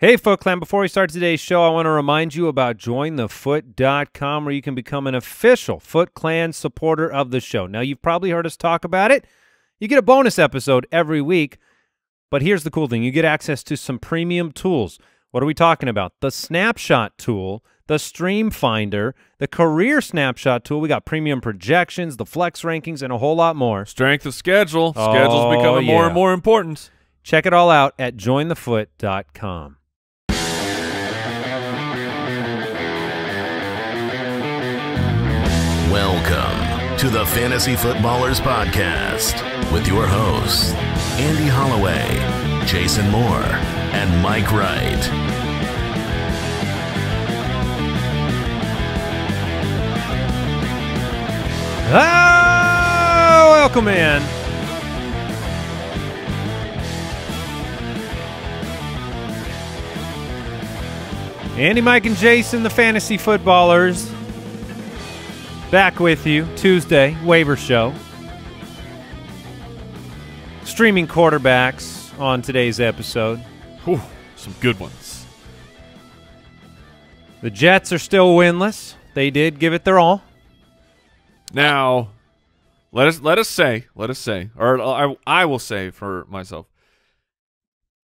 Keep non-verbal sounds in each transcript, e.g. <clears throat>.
Hey, Foot Clan, before we start today's show, I want to remind you about jointhefoot.com where you can become an official Foot Clan supporter of the show. Now, you've probably heard us talk about it. You get a bonus episode every week, but here's the cool thing. You get access to some premium tools. What are we talking about? The Snapshot tool, the Stream Finder, the Career Snapshot tool. We got premium projections, the Flex rankings, and a whole lot more. Strength of schedule. Oh, Schedule's becoming more and more important. Check it all out at jointhefoot.com. Welcome to the Fantasy Footballers Podcast with your hosts, Andy Holloway, Jason Moore, and Mike Wright. Ah, welcome in. Andy, Mike, and Jason, the fantasy footballers, back with you Tuesday waiver show. Streaming quarterbacks on today's episode. Whew, some good ones. The Jets are still winless. They did give it their all. Now, let us let us say, let us say, or I I will say for myself.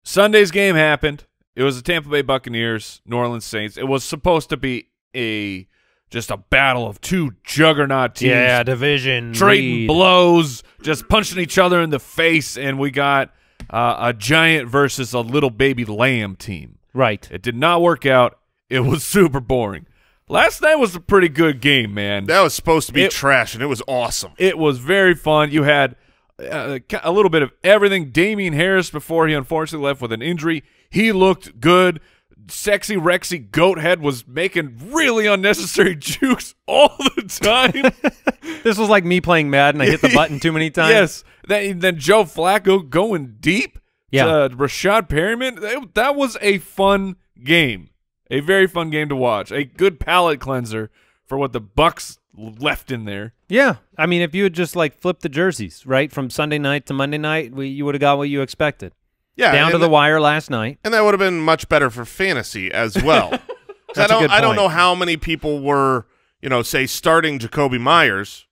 Sunday's game happened. It was the Tampa Bay Buccaneers, New Orleans Saints. It was supposed to be a just a battle of two juggernaut teams. Yeah, division trading lead. blows, just punching each other in the face, and we got uh, a giant versus a little baby lamb team. Right. It did not work out. It was <laughs> super boring. Last night was a pretty good game, man. That was supposed to be It- trash, and it was awesome. It was very fun. You had uh, a little bit of everything. Damien Harris before he unfortunately left with an injury. He looked good. Sexy Rexy Goathead was making really unnecessary <laughs> jukes all the time. <laughs> This was like me playing Madden. And I hit the button too many times. Yes. Then, then Joe Flacco going deep. Yeah. Uh, Rashad Perriman. That, that was a fun game. A very fun game to watch. A good palate cleanser for what the Bucs left in there. Yeah, I mean, if you had just like flipped the jerseys right from Sunday night to Monday night, we, you would have got what you expected. Yeah, Down to and the wire last night. and that would have been much better for fantasy as well. <laughs> I That's a don't, good I don't know how many people were, you know, say starting Jakobi Meyers.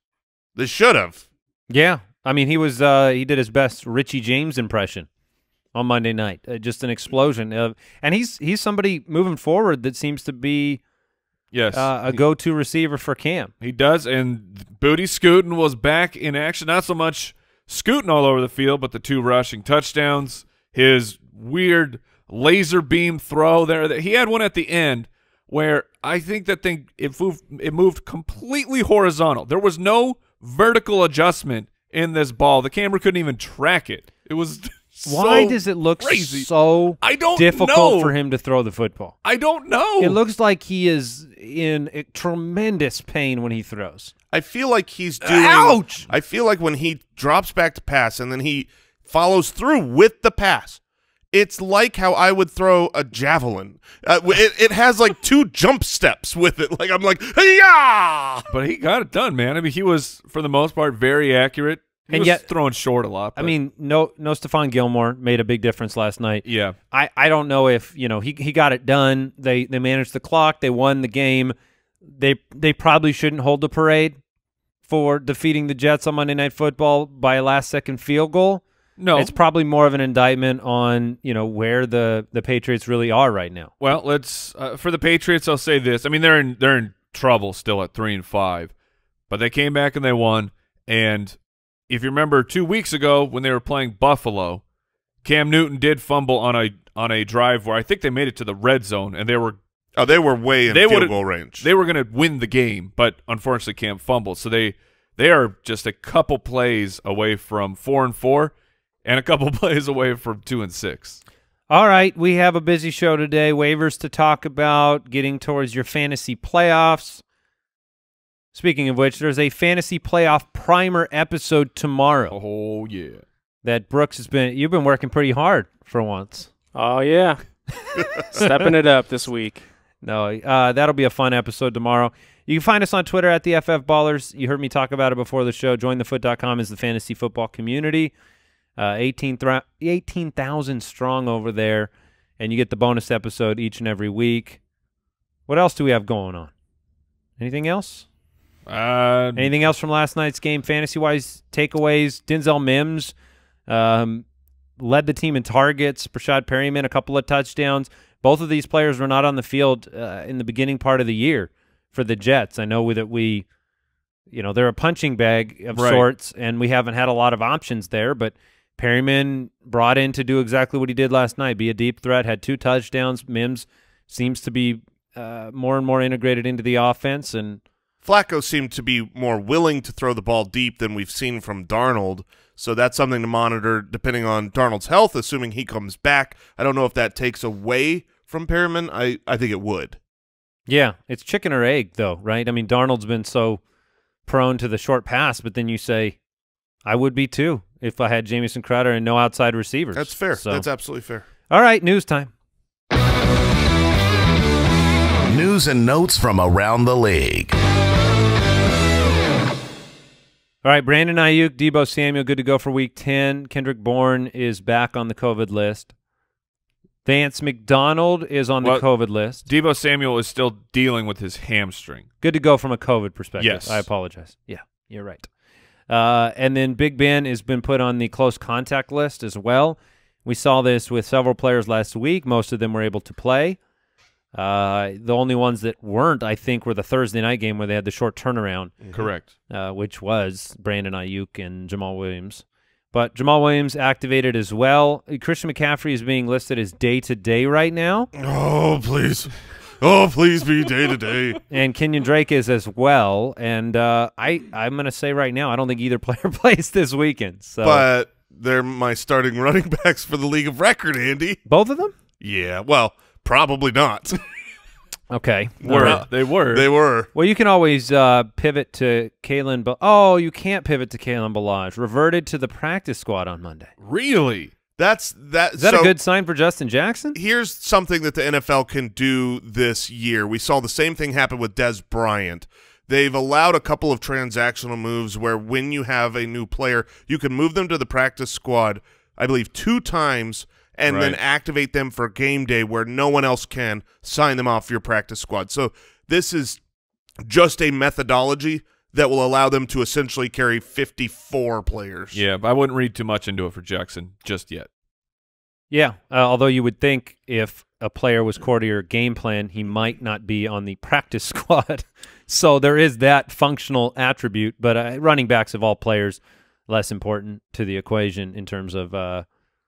They should have. Yeah, I mean, he was uh, he did his best Richie James impression on Monday night. Uh, just an explosion of, and he's he's somebody moving forward that seems to be Yes. uh, a go-to receiver for Cam. He does, and Booty Scootin was back in action. Not so much scooting all over the field, but the two rushing touchdowns. His weird laser beam throw there. That He had one at the end where I think that thing it moved, it moved completely horizontal. There was no vertical adjustment in this ball. The camera couldn't even track it. It was <laughs> Why so does it look crazy. so I don't difficult know. for him to throw the football? I don't know. It looks like he is in a tremendous pain when he throws. I feel like he's uh, doing. Ouch! I feel like when he drops back to pass and then he follows through with the pass, it's like how I would throw a javelin. Uh, it, it has like two jump steps with it. Like I'm like, yeah. But he got it done, man. I mean, he was for the most part very accurate. He And was yet- throwing short a lot. I mean, no, no. Stephon Gilmore made a big difference last night. yeah, I, I don't know if you know he he got it done. They they managed the clock. They won the game. They they probably shouldn't hold the parade for defeating the Jets on Monday Night Football by a last second field goal. No. It's probably more of an indictment on you know where the the Patriots really are right now. well, let's uh, for the Patriots. I'll say this. I mean, they're in they're in trouble still at three and five, but they came back and they won. And if you remember, two weeks ago when they were playing Buffalo, Cam Newton did fumble on a on a drive where I think they made it to the red zone and they were Oh, they were way in They field goal range. they were going to win the game, but unfortunately Cam fumbled. So they they are just a couple plays away from four and four, and a couple <laughs> plays away from two and six. All right, we have a busy show today. Waivers to talk about, getting towards your fantasy playoffs. Speaking of which, there's a fantasy playoff primer episode tomorrow Oh yeah, that Brooks has been. You've been working pretty hard for once. Oh yeah, <laughs> stepping it up this week. No, uh, that'll be a fun episode tomorrow. You can find us on Twitter at the FF Ballers. You heard me talk about it before the show. Join the JoinTheFoot.com is the fantasy football community. Uh, 18 18,000 strong over there. and you get the bonus episode each and every week. What else do we have going on? Anything else? Uh, Anything else from last night's game, fantasy wise? Takeaways. Denzel Mims um, led the team in targets. Breshad Perriman a couple of touchdowns. Both of these players were not on the field uh, in the beginning part of the year for the Jets. I know that we, you know, they're a punching bag of Right. sorts, and we haven't had a lot of options there. But Perriman brought in to do exactly what he did last night: be a deep threat. Had two touchdowns. Mims seems to be uh, more and more integrated into the offense, and Flacco seemed to be more willing to throw the ball deep than we've seen from Darnold. So that's something to monitor depending on Darnold's health, assuming he comes back. I don't know if that takes away from Perriman. I, I think it would. Yeah, it's chicken or egg, though, right? I mean, Darnold's been so prone to the short pass, but then you say, I would be too if I had Jamison Crowder and no outside receivers. That's fair. So, That's absolutely fair. all right. News time. News and notes from around the league. All right, Brandon Aiyuk, Deebo Samuel, good to go for Week Ten. Kendrick Bourne is back on the COVID list. Vance McDonald is on the COVID list. Deebo Samuel is still dealing with his hamstring. Good to go from a COVID perspective. Yes. I apologize. Yeah, you're right. Uh, and then Big Ben has been put on the close contact list as well. We saw this with several players last week. Most of them were able to play. Uh, the only ones that weren't, I think, were the Thursday night game where they had the short turnaround, Correct. uh, which was Brandon Aiyuk and Jamaal Williams. But Jamaal Williams activated as well. Christian McCaffrey is being listed as day to day right now. Oh, please. Oh, please be day to day. <laughs> and Kenyan Drake is as well. And uh, I I'm gonna say right now, I don't think either <laughs> player plays this weekend. So But they're my starting running backs for the league of record, Andy. both of them, Yeah, well, probably not. <laughs> okay. Were All right. they were they were. Well, you can always uh, pivot to Kalen. But oh, you can't pivot to Kalen Ballage. Reverted to the practice squad on Monday. really? That's that. Is that so a good sign for Justin Jackson? Here's something that the NFL can do this year. We saw the same thing happen with Dez Bryant. They've allowed a couple of transactional moves where when you have a new player, you can move them to the practice squad, I believe, two times and then activate them for game day where no one else can sign them off your practice squad. So this is just a methodology that will allow them to essentially carry 54 players. Yeah, but I wouldn't read too much into it for Jackson just yet. Yeah. Uh, although you would think if a player was core to your game plan, he might not be on the <laughs> practice squad. <laughs> so there is that functional attribute. But uh, running backs of all players, less important to the equation in terms of. Uh,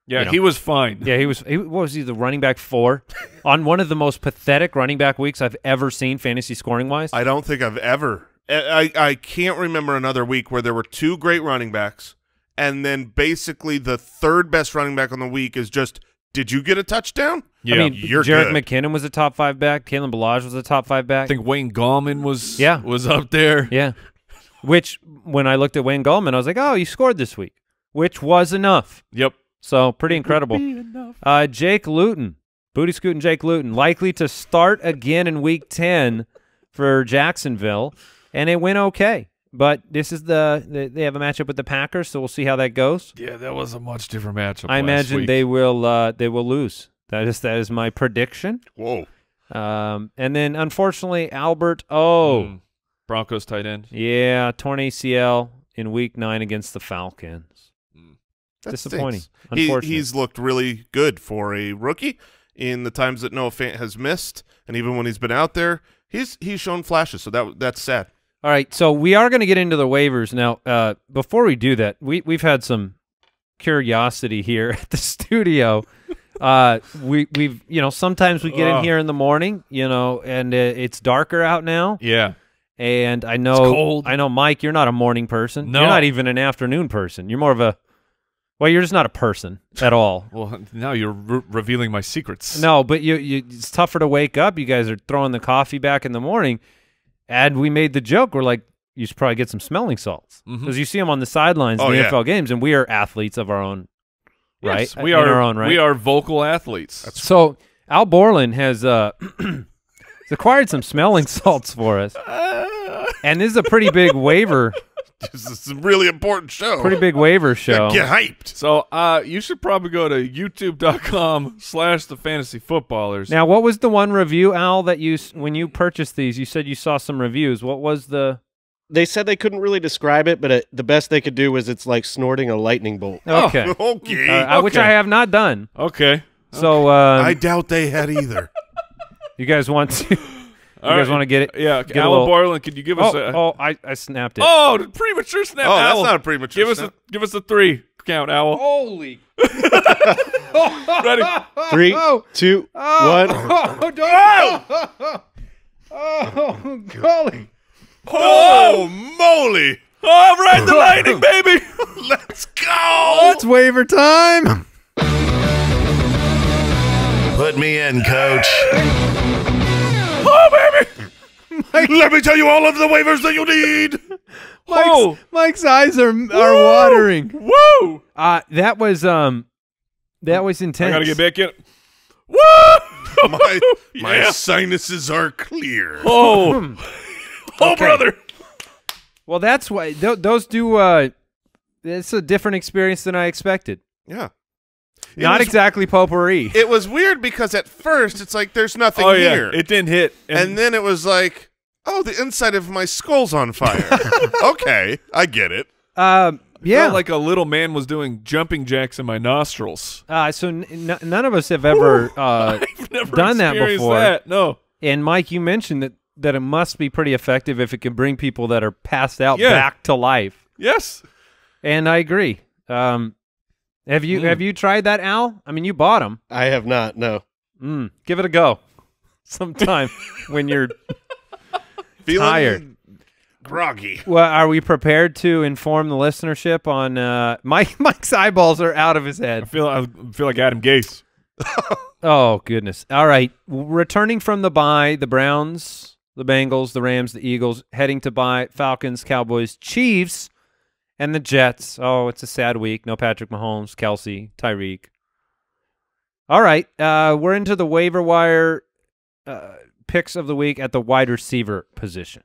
Yeah, You know. he was fine. yeah, he was. He, what was he? The running back four <laughs> on one of the most pathetic running back weeks I've ever seen, fantasy scoring wise. I don't think I've ever. I, I I can't remember another week where there were two great running backs, and then basically the third best running back on the week is just, did you get a touchdown? Yeah. I mean, you're Jerick good. McKinnon was a top five back. Kalen Ballage was a top five back. I think Wayne Gallman was Yeah. was up there. Yeah. Which, when I looked at Wayne Gallman, I was like, oh, you scored this week, which was enough. Yep. So pretty incredible. Uh, Jake Luton, booty scooting Jake Luton, likely to start again in week 10 for Jacksonville. And it went okay. But this is the, the they have a matchup with the Packers, so we'll see how that goes. Yeah, that was a much different matchup. I last imagine week. they will uh, they will lose. That is that is my prediction. Whoa. Um, and then unfortunately Albert O. Mm. Broncos tight end. Yeah, torn ACL in week nine against the Falcons. That Disappointing. stinks. He, he's looked really good for a rookie in the times that Noah Fant has missed, and even when he's been out there, he's he's shown flashes. So that that's sad. All right, so we are going to get into the waivers now. Uh, before we do that, we we've had some curiosity here <laughs> at the studio. uh, we we've you know sometimes we get in here in the morning, you know, and uh, it's darker out now, Yeah. and I know. I know Mike, you're not a morning person. No. you're not even an afternoon person. You're more of a well, you're just not a person at <laughs> all. Well, now you're re- revealing my secrets. No, but you, you it's tougher to wake up. You guys are throwing the coffee back in the morning, and we made the joke. We're like, you should probably get some smelling salts because Mhm. you see them on the sidelines Oh, in the yeah. NFL games, and we are athletes of our own, right? Yes, we In are our own right. We are vocal athletes. So Al Borland has uh <coughs> has acquired some smelling <laughs> salts for us, <laughs> and this is a pretty big waiver <laughs> this is a really important show. Pretty big waiver <laughs> Yeah, show. Get hyped. So uh, you should probably go to youtube.com slash the fantasy footballers. Now, what was the one review, Al, that you when you purchased these? You said you saw some reviews. What was the? They said they couldn't really describe it, but it, the best they could do was it's like snorting a lightning bolt. <laughs> Okay, Okay. Uh, uh, which. I have not done. okay. So, um, I doubt they had either. you guys want to? You All guys right. want to get it? Yeah, Get Alan little- Borland, could you give Oh, us a oh, I, I snapped it. Oh, premature snap. Oh, that's not a premature Give us a give us a three count, Al. Holy! <laughs> Ready? Three, Oh. two, Oh, one. <laughs> oh, don't- <laughs> oh, golly! Oh, moly. Oh, ride the lightning, baby. Let's go. It's waiver time. Put me in, coach. <laughs> Oh, baby. Let me tell you all of the waivers that you need. Oh. Mike's, Mike's eyes are are watering. Woo! Uh that was um, that was intense. I gotta get back in. Woo! My, <laughs> my Yeah. sinuses are clear. Oh, oh, Okay. brother. Well, that's why th- those do. Uh, it's a different experience than I expected. Yeah. It Not was- exactly potpourri. It was weird because at first it's like there's nothing Oh yeah, it didn't hit. and then it was like, oh, the inside of my skull's on fire. <laughs> okay, I get it. Um, yeah. felt like a little man was doing jumping jacks in my nostrils. uh, so n- n- none of us have ever. Uh, <laughs> never Done that before. That. No. and Mike, you mentioned that that it must be pretty effective if it can bring people that are passed out Yeah. back to life. Yes. And I agree. Um, have you Mm. have you tried that, Al? I mean, you bought them. I have not. No. Mm, give it a go <laughs> sometime when you're. <laughs> Feeling Tired. groggy. Well, are we prepared to inform the listenership on uh, <laughs> Mike? Mike's eyeballs are out of his head. I head. feel I feel like Adam Gase. Oh goodness! All right, returning from the bye, the Browns, the Bengals, the Rams, the Eagles, heading to bye, Falcons, Cowboys, Chiefs, and the Jets. Oh, it's a sad week. No Patrick Mahomes, Kelce, Tyreek. All right, uh, we're into the waiver wire uh, picks of the week at the wide receiver position.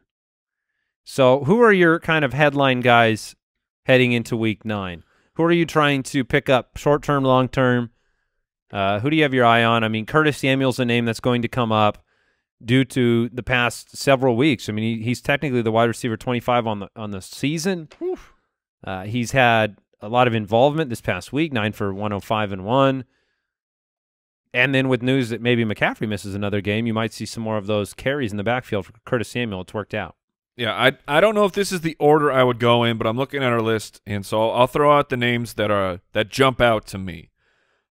So, who are your kind of headline guys heading into week nine? Who are you trying to pick up short term, long term? Uh, who do you have your eye on? I mean, Curtis Samuel's a name that's going to come up due to the past several weeks. I mean, he, he's technically the wide receiver 25 on the on the season. Uh, he's had a lot of involvement this past week, nine for 105 and one. And then with news that maybe McCaffrey misses another game, you might see some more of those carries in the backfield for Curtis Samuel. It's worked out. Yeah, I I don't know if this is the order I would go in, but I'm looking at our list, and so I'll, I'll throw out the names that are that jump out to me.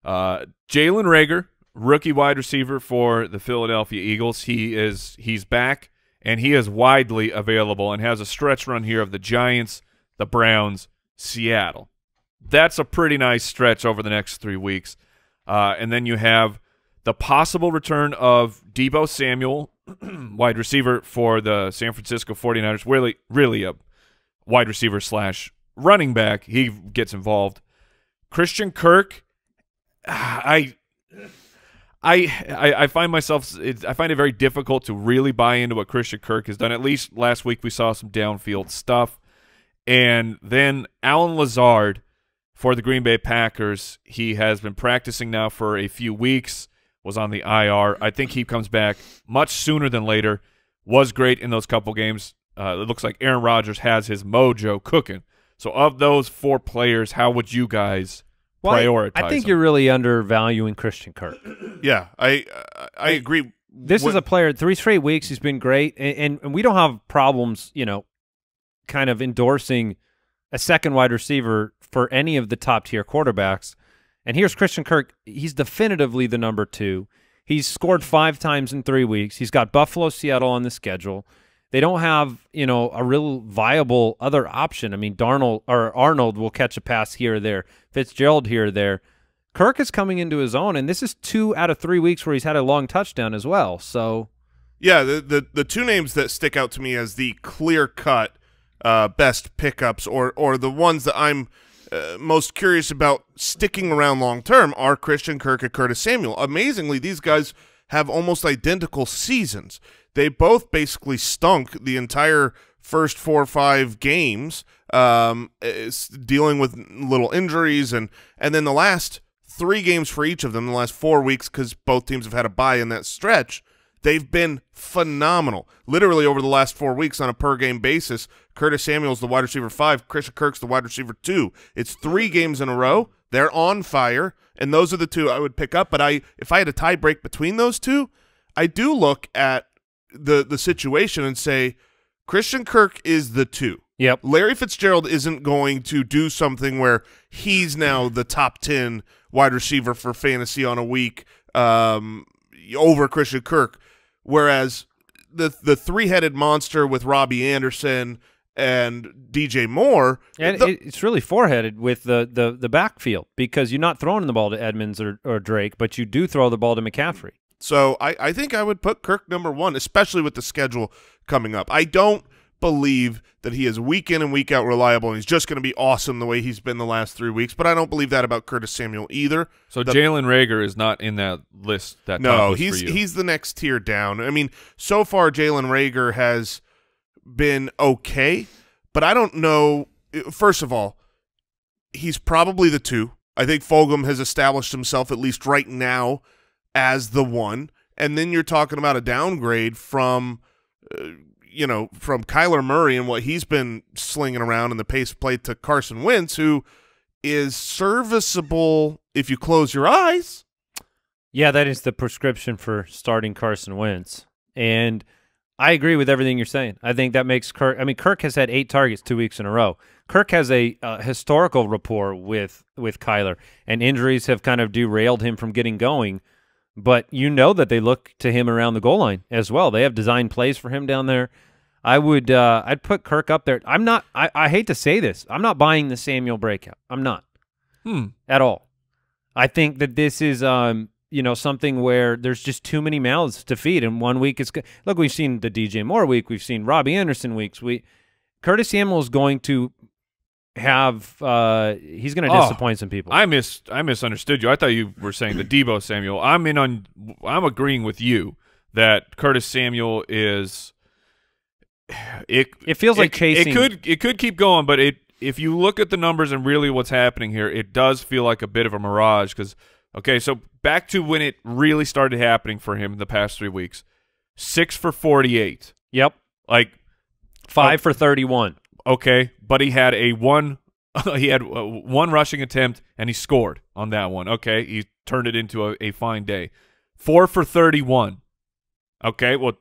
Uh, Jalen Reagor, rookie wide receiver for the Philadelphia Eagles. He is he's back, and he is widely available, and has a stretch run here of the Giants, the Browns, Seattle. That's a pretty nice stretch over the next three weeks. Uh, and then you have the possible return of Deebo Samuel, <clears throat> wide receiver for the San Francisco 49ers. Really, really a wide receiver slash running back. He gets involved. Christian Kirk, <sighs> I. I, I find myself it, I find it very difficult to really buy into what Christian Kirk has done. At least last week we saw some downfield stuff, and then Allen Lazard for the Green Bay Packers. He has been practicing now for a few weeks. Was on the IR. I think he comes back much sooner than later. Was great in those couple games. Uh, it looks like Aaron Rodgers has his mojo cooking. So, of those four players, how would you guys Well, I- prioritize? I think them? you're really undervaluing Christian Kirk. <clears throat> Yeah, I I, I agree. This What- is a player. Three straight weeks, he's been great, and, and, and we don't have problems, you know, kind of endorsing a second wide receiver for any of the top tier quarterbacks. And here's Christian Kirk. He's definitively the number two. He's scored five times in three weeks. He's got Buffalo, Seattle on the schedule. They don't have, you know, a real viable other option. I mean, Darnold or Arnold will catch a pass here or there. Fitzgerald here or there. Kirk is coming into his own, and this is two out of three weeks where he's had a long touchdown as well. So Yeah, the, the the two names that stick out to me as the clear cut uh, best pickups, or or the ones that I'm uh, most curious about sticking around long term, are Christian Kirk and Curtis Samuel. Amazingly, these guys have almost identical seasons. They both basically stunk the entire first four or five games, um, dealing with little injuries, and and then the last three games for each of them, the last four weeks, because both teams have had a bye in that stretch. They've been phenomenal. Literally over the last four weeks on a per game basis, Curtis Samuel's the wide receiver five, Christian Kirk's the wide receiver two. It's three games in a row. They're on fire, and those are the two I would pick up. But I, if I had a tie break between those two, I do look at the the situation and say Christian Kirk is the two. Yep. Larry Fitzgerald isn't going to do something where he's now the top 10 wide receiver for fantasy on a week um, over Christian Kirk, whereas the the three-headed monster with Robbie Anderson and DJ Moore, And the- it's really four-headed with the, the, the backfield because you're not throwing the ball to Edmonds or, or Drake, but you do throw the ball to McCaffrey. So I, I think I would put Kirk number one, especially with the schedule coming up. I don't believe that he is week in and week out reliable and he's just going to be awesome the way he's been the last three weeks, but I don't believe that about Curtis Samuel either. So The- Jalen Reagor is not in that list. That No, list he's he's the next tier down. I mean, so far Jalen Reagor has been okay, but I don't know. First of all, he's probably the two. I think Fulgham has established himself at least right now as the one, and then you're talking about a downgrade from, uh, you know, from Kyler Murray and what he's been slinging around in the pace of play to Carson Wentz, who is serviceable if you close your eyes. Yeah, that is the prescription for starting Carson Wentz. And I agree with everything you're saying. I think that makes Kirk. I mean, Kirk has had eight targets two weeks in a row. Kirk has a uh, historical rapport with with Kyler, and injuries have kind of derailed him from getting going. But you know that they look to him around the goal line as well. They have designed plays for him down there. I would uh, I'd put Kirk up there. I'm not. I, I hate to say this. I'm not buying the Samuel breakout. I'm not Hmm. at all. I think that this is um you know something where there's just too many mouths to feed and one week it's look we've seen the DJ Moore week we've seen Robbie Anderson weeks we Curtis Samuel is going to have uh he's going to Oh, disappoint some people. I mis I misunderstood you. I thought you were saying the Deebo Samuel. I'm in on. I'm agreeing with you that Curtis Samuel is. It It feels like it, chasing- It could it could keep going, but it if you look at the numbers and really what's happening here, it does feel like a bit of a mirage. Because okay, so back to when it really started happening for him in the past three weeks, six for forty eight. yep. Like 5 for 31. Okay, but he had a one. <laughs> he had uh, one rushing attempt and he scored on that one. Okay, he turned it into a, a fine day. Four for thirty-one. Okay, well,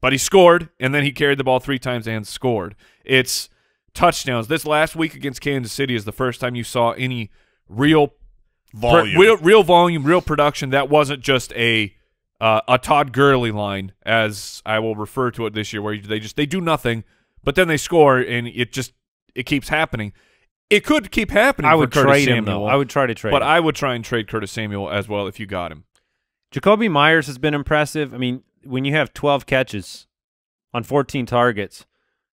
but he scored and then he carried the ball three times and scored. It's touchdowns. This last week against Kansas City is the first time you saw any real Volume. real, real volume, real production. That wasn't just a uh, a Todd Gurley line, as I will refer to it this year, where they just they do nothing, but then they score, and it just it keeps happening. It could keep happening. I would Curtis trade him though. I would try to trade but him. I would try and trade Curtis Samuel as well if you got him. Jakobi Meyers has been impressive. I mean, when you have 12 catches on 14 targets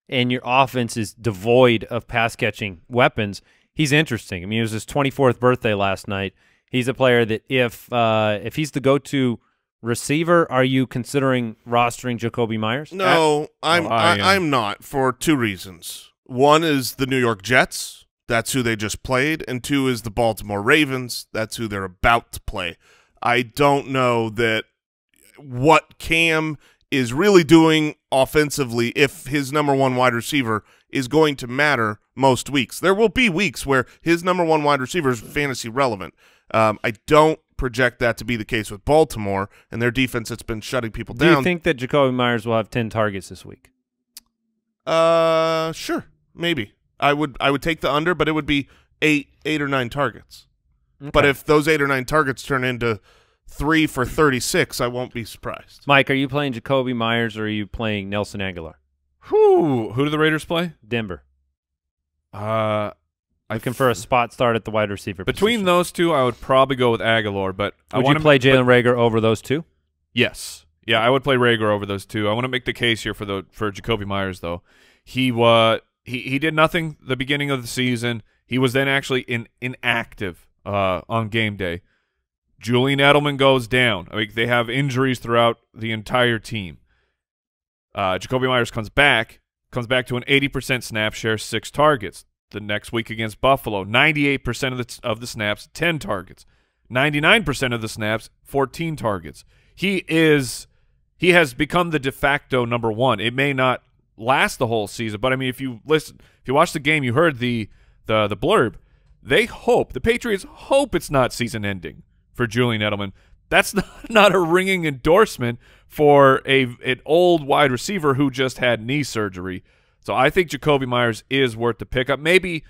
and your offense is devoid of pass catching weapons, he's interesting. I mean, it was his 24th birthday last night. He's a player that if uh, if he's the go-to receiver, are you considering rostering Jakobi Meyers? No, I'm Oh, I I, am. I'm not for two reasons. One is the New York Jets. That's who they just played, and two is the Baltimore Ravens. That's who they're about to play. I don't know that what Cam is really doing offensively if his number one wide receiver is going to matter most weeks. There will be weeks where his number one wide receiver is fantasy relevant. Um, I don't project that to be the case with Baltimore and their defense that's been shutting people Do down. Do you think that Jakobi Meyers will have 10 targets this week? Uh, sure, maybe. I would I would take the under, but it would be eight eight or nine targets. But if those eight or nine targets turn into three for thirty six, I won't be surprised. Mike, are you playing Jakobi Meyers or are you playing Nelson Agholor? Who who do the Raiders play? Denver. Uh, Looking for a spot start at the wide receiver. between position. those two, I would probably go with Agholor, but I would you wanna- play Jalen Reagor over those two? Yes. Yeah, I would play Reagor over those two. I want to make the case here for the for Jakobi Meyers though. He was he he did nothing the beginning of the season. He was then actually in inactive uh on game day. Julian Edelman goes down. I mean, they have injuries throughout the entire team. Uh, Jakobi Meyers comes back, comes back to an 80% snap share, six targets. The next week against Buffalo, 98% of the of the snaps, 10 targets. 99% of the snaps, 14 targets. He is he has become the de facto number 1. It may not last the whole season, but I mean if you listen if you watch the game, you heard the the the blurb. They hope, the Patriots hope it's not season ending for Julian Edelman. That's <laughs> not, not a ringing endorsement for a an old wide receiver who just had knee surgery. So I think Jakobi Meyers is worth the pickup. Maybe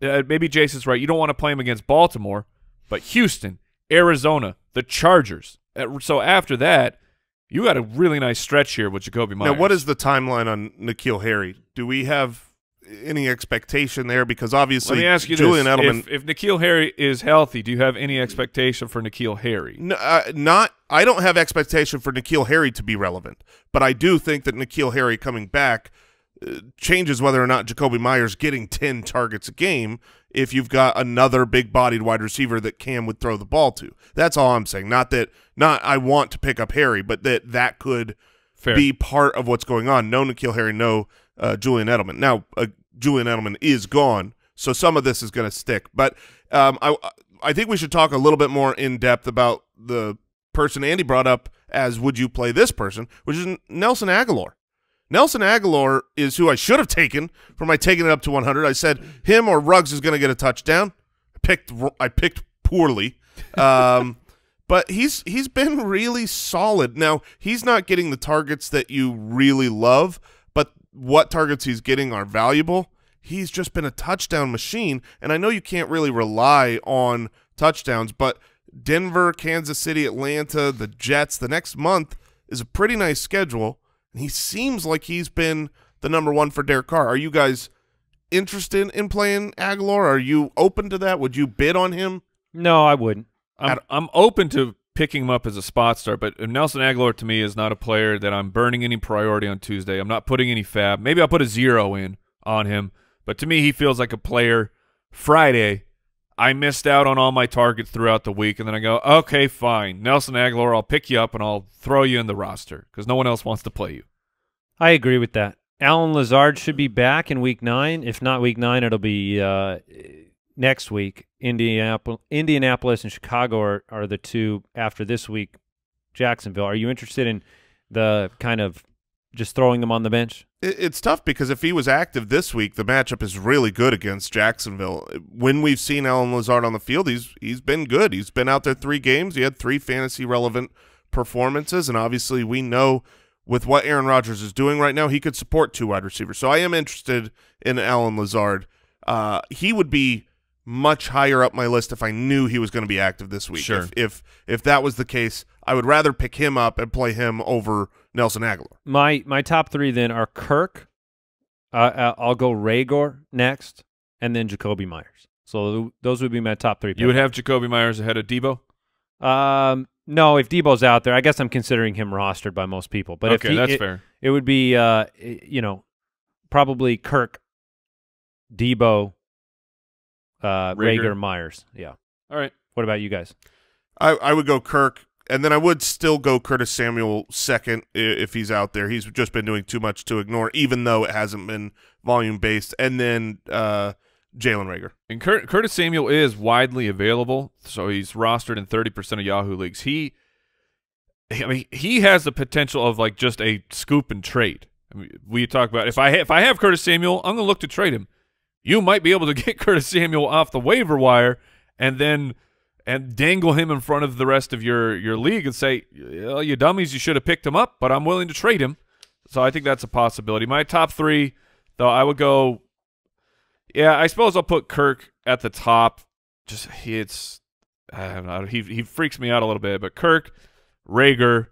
uh, maybe Jason's right. You don't want to play him against Baltimore, but Houston, Arizona, the Chargers. Uh, So after that, you got a really nice stretch here with Jakobi Meyers. Now, what is the timeline on N'Keal Harry? Do we have any expectation there? Because obviously, Let me ask you Julian this: Edelman. if, if N'Keal Harry is healthy, do you have any expectation for N'Keal Harry? N- uh, not, I don't have expectation for N'Keal Harry to be relevant, but I do think that N'Keal Harry coming back changes whether or not Jakobi Meyers getting 10 targets a game if you've got another big-bodied wide receiver that Cam would throw the ball to. That's all I'm saying. Not that not I want to pick up Harry, but that that could Fair. be part of what's going on. No N'Keal Harry, no uh, Julian Edelman. Now, uh, Julian Edelman is gone, so some of this is going to stick. But um, I I think we should talk a little bit more in depth about the person Andy brought up as would you play this person, which is Nelson Agholor. Nelson Agholor is who I should have taken for my taking it up to 100. I said him or Ruggs is going to get a touchdown. I picked I picked poorly. Um, <laughs> but he's he's been really solid. Now, he's not getting the targets that you really love, but what targets he's getting are valuable. He's just been a touchdown machine, and I know you can't really rely on touchdowns, but Denver, Kansas City, Atlanta, the Jets, the next month is a pretty nice schedule, he seems like he's been the number one for Derek Carr. Are you guys interested in playing Agholor? Are you open to that? Would you bid on him? No, I wouldn't. I'm, I'm open to picking him up as a spot start, but Nelson Agholor to me is not a player that I'm burning any priority on Tuesday. I'm not putting any fab. Maybe I'll put a zero in on him, but to me, he feels like a player. Friday, I missed out on all my targets throughout the week, and then I go, okay, fine. Nelson Agholor, I'll pick you up and I'll throw you in the roster because no one else wants to play you. I agree with that. Allen Lazard should be back in week nine. If not week nine, it'll be uh, next week. Indianapolis, Indianapolis and Chicago are, are the two after this week. Jacksonville. Are you interested in the kind of just throwing them on the bench? It's tough because if he was active this week, the matchup is really good against Jacksonville. When we've seen Allen Lazard on the field, he's he's been good. He's been out there three games. He had three fantasy relevant performances, and obviously we know with what Aaron Rodgers is doing right now, he could support two wide receivers. So I am interested in Allen Lazard. Uh, he would be much higher up my list if I knew he was going to be active this week. Sure. If, if if that was the case, I would rather pick him up and play him over Nelson Agholor. My my top three then are Kirk. Uh, uh, I'll go Reagor next, and then Jakobi Meyers. So those would be my top three. You would have Jakobi Meyers ahead of Deebo? Um, no, if Deebo's out there, I guess I'm considering him rostered by most people. But if okay, he, that's it, fair. it would be, uh, you know, probably Kirk, Deebo, uh, Reagor. Reagor, Meyers. Yeah. All right. What about you guys? I, I would go Kirk, and then I would still go Curtis Samuel second if he's out there. He's just been doing too much to ignore, even though it hasn't been volume based. And then uh, Jalen Reagor. And Cur- Curtis Samuel is widely available, so he's rostered in 30% of Yahoo leagues. He, I mean, he has the potential of like just a scoop and trade. I mean, we talk about if I if I have Curtis Samuel, I'm gonna look to trade him. You might be able to <laughs> get Curtis Samuel off the waiver wire and then and dangle him in front of the rest of your your league and say, "Well, you dummies, you should have picked him up, but I'm willing to trade him. So I think that's a possibility. My top three, though, I would go yeah, I suppose I'll put Kirk at the top. Just he, it's I don't know. He he freaks me out a little bit, but Kirk, Reagor,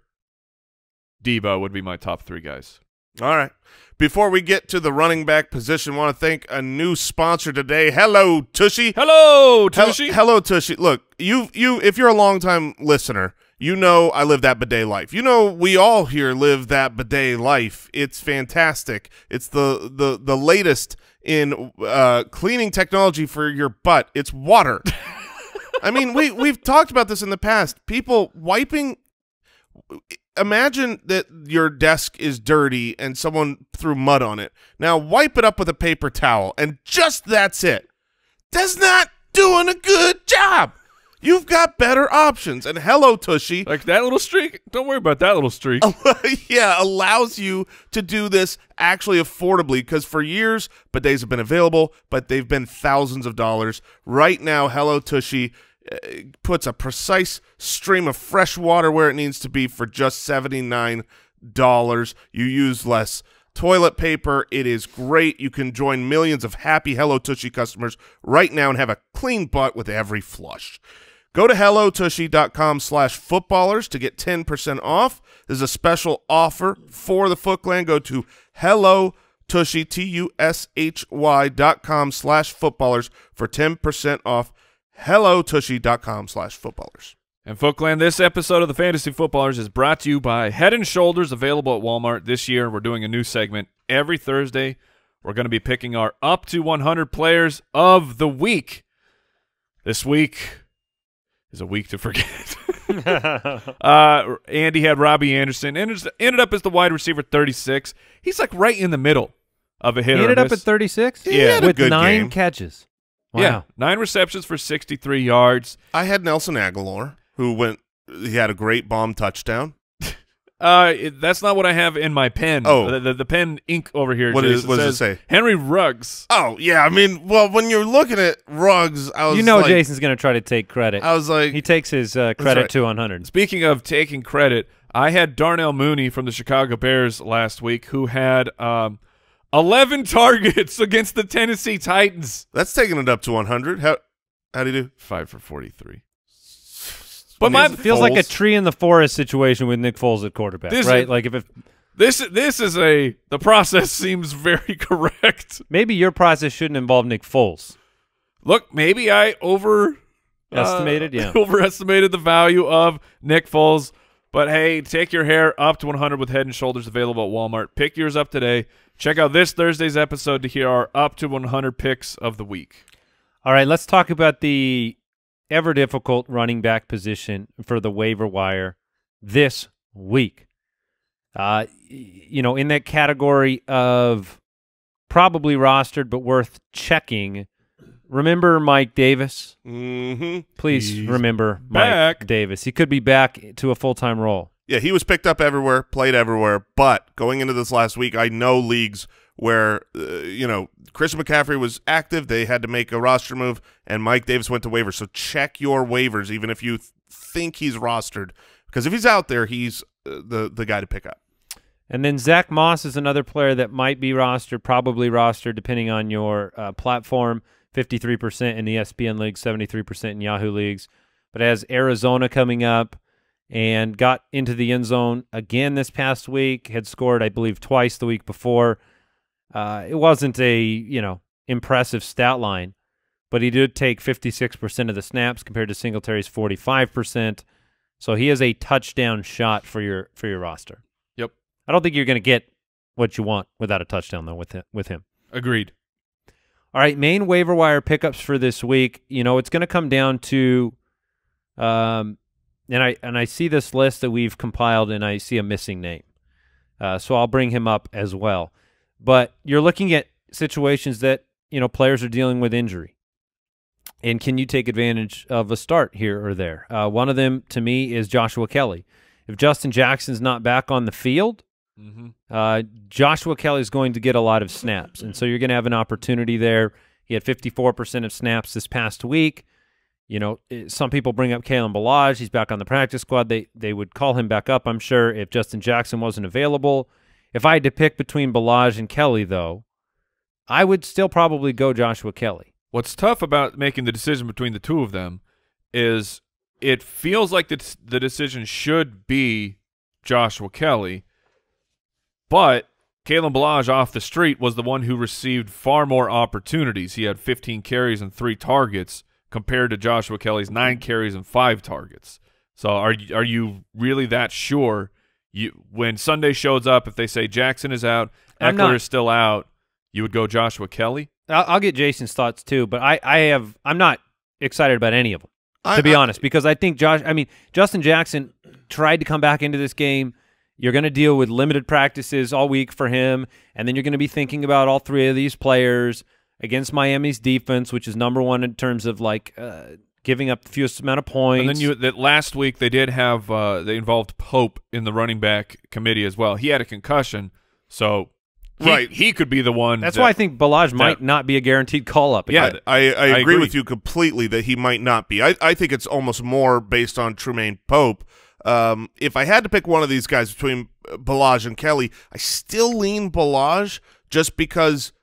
Deebo would be my top three guys. All right. Before we get to the running back position, want to thank a new sponsor today. Hello, Tushy. Hello, Hel- Tushy. Hello, Tushy. Look, you you if you're a longtime listener, you know I live that bidet life. You know we all here live that bidet life. It's fantastic. It's the the the latest in uh, cleaning technology for your butt. It's water. <laughs> I mean, we we've talked about this in the past. People wiping imagine that your desk is dirty and someone threw mud on it. Now wipe it up with a paper towel, and just that's it. That's not doing a good job. You've got better options. And hello, Tushy. Like that little streak. Don't worry about that little streak. <laughs> yeah, allows you to do this actually affordably because for years bidets have been available, but they've been thousands of dollars. Right now, Hello Tushy uh, puts a precise stream of fresh water where it needs to be for just $79. You use less toilet paper. It is great. You can join millions of happy Hello Tushy customers right now and have a clean butt with every flush. Go to hellotushy.com slash footballers to get 10% off. There's a special offer for the Foot Clan. Go to hellotushy, T-U-S-H-Y dot com slash footballers for 10% off. hellotushy.com slash footballers. And Foot Clan, this episode of the Fantasy Footballers is brought to you by Head and Shoulders, available at Walmart. This year, we're doing a new segment every Thursday. We're going to be picking our up to 100 players of the week. This week is a week to forget. <laughs> <laughs> uh, Andy had Robbie Anderson. Ended, ended up as the wide receiver 36. He's like right in the middle of a hit He ended up at 36? He had a With good nine game. catches. Wow. Yeah, nine receptions for 63 yards. I had Nelson Agholor, who went he had a great bomb touchdown. <laughs> Uh, it- that's not what I have in my pen. Oh. the, the, the pen ink over here. What is- Jason, what does it say? Henry Ruggs. Oh, yeah. I mean, well, when you're looking at rugs, I was You know like, Jason's going to try to take credit. I was like, he takes his uh, credit right. to 100. Speaking of taking credit, I had Darnell Mooney from the Chicago Bears last week, who had um, 11 <laughs> targets against the Tennessee Titans. that's taking it up to 100. How, how do you do? Five for 43. But my Feels like a tree in the forest situation with Nick Foles at quarterback, This is- right? like if it, this this is a the process <laughs> seems very <laughs> correct. maybe your process shouldn't involve Nick Foles. Look, maybe I over Estimated, uh, yeah. <laughs> overestimated the value of Nick Foles. But hey, take your hair up to 100 with Head and Shoulders available at Walmart. Pick yours up today. Check out this Thursday's episode to hear our up to 100 picks of the week. All right, let's talk about the ever difficult running back position for the waiver wire this week. Uh, you know, in that category of probably rostered but worth checking. Remember Mike Davis? Mm-hmm. Please He's remember back. Mike Davis. He could be back to a full time role. Yeah, he was picked up everywhere, played everywhere. But going into this last week, I know leagues where uh, you know Chris McCaffrey was active. They had to make a roster move, and Mike Davis went to waivers. So check your waivers, even if you th- think he's rostered, because if he's out there, he's uh, the the guy to pick up. And then Zach Moss is another player that might be rostered, probably rostered, depending on your uh, platform. 53% in E ESPN leagues, 73% in Yahoo leagues. But as Arizona coming up and got into the end zone again this past week, had scored, I believe, twice the week before. Uh, it wasn't a, you know, impressive stat line, but he did take 56% of the snaps compared to Singletary's 45%. So he is a touchdown shot for your for your roster. Yep. I don't think you're going to get what you want without a touchdown though with him, with him. Agreed. All right, main waiver wire pickups for this week. You know, it's going to come down to, um, and I and I see this list that we've compiled, and I see a missing name, uh, so I'll bring him up as well. But you're looking at situations that you know players are dealing with injury, and can you take advantage of a start here or there? Uh, one of them to me is Joshua Kelly. If Justin Jackson's not back on the field, Mm-hmm. uh, Joshua Kelly is going to get a lot of snaps, and so you're going to have an opportunity there. He had 54% of snaps this past week. You know, eh, some people bring up Kalen Ballage. He's back on the practice squad. They they would call him back up, I'm sure, if Justin Jackson wasn't available. If I had to pick between Ballage and Kelly, though, I would still probably go Joshua Kelly. What's tough about making the decision between the two of them is it feels like the, the decision should be Joshua Kelly, but Kalen Ballage off the street was the one who received far more opportunities. He had 15 carries and three targets compared to Joshua Kelly's nine carries and five targets. So are are you really that sure? You when Sunday shows up, if they say Jackson is out, I'm Ekeler not. is still out, you would go Joshua Kelly. I'll, I'll get Jason's thoughts too, but I I have I'm not excited about any of them. I- to be I- honest, because I think Josh, I mean, Justin Jackson tried to come back into this game, You're going to deal with limited practices all week for him, and then you're going to be thinking about all three of these players against Miami's defense, which is number one in terms of like uh, giving up the fewest amount of points. And then you that last week they did have uh, they involved Pope in the running back committee as well. He had a concussion, so he, Right. he could be the one. That's that- why I think Ballage might not be a guaranteed call up. Yeah. I, I, I agree, agree. with you completely that he might not be. I, I think it's almost more based on Troymaine Pope. Um, if I had to pick one of these guys between uh, Ballage and Kelly, I still lean Ballage just because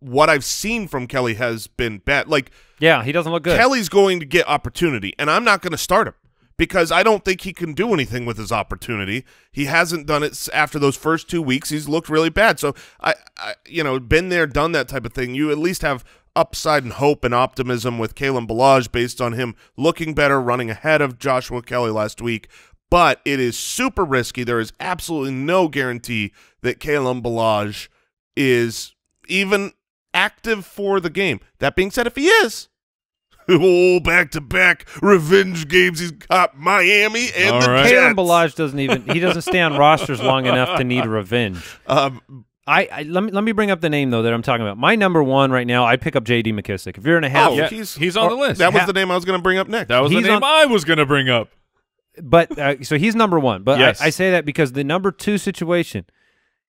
what I've seen from Kelly has been bad. Like yeah, he doesn't look good. Kelley's going to get opportunity, and I'm not going to start him because I don't think he can do anything with his opportunity. He hasn't done it after those first two weeks. He's looked really bad. So I, I you know, been there, done that type of thing. You at least have upside and hope and optimism with Kalen Ballage based on him looking better, running ahead of Joshua Kelley last week. But it is super risky. There is absolutely no guarantee that Kalen Ballage is even active for the game. That being said, if he is, <laughs> oh, back to back revenge games. He's got Miami and All the right. Jets. Ballage doesn't even he doesn't stay on rosters long enough to need revenge. Um, I, I let me let me bring up the name though that I'm talking about. My number one right now, I'd pick up J.D. McKissic. If you're in a half, oh, Yeah, he's he's on the list. That was the name I was going to bring up next. That was the name on- I was going to bring up. but uh, so he's number one. But Yes. I, I say that because the number two situation,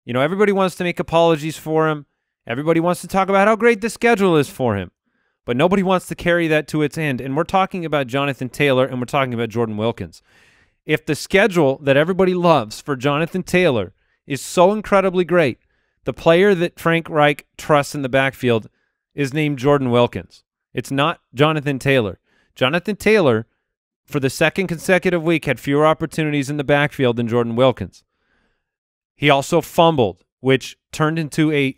you know, everybody wants to make apologies for him. Everybody wants to talk about how great the schedule is for him, but nobody wants to carry that to its end. And we're talking about Jonathan Taylor and we're talking about Jordan Wilkins. If the schedule that everybody loves for Jonathan Taylor is so incredibly great, the player that Frank Reich trusts in the backfield is named Jordan Wilkins. It's not Jonathan Taylor. Jonathan Taylor for the second consecutive week had fewer opportunities in the backfield than Jordan Wilkins. He also fumbled, which turned into a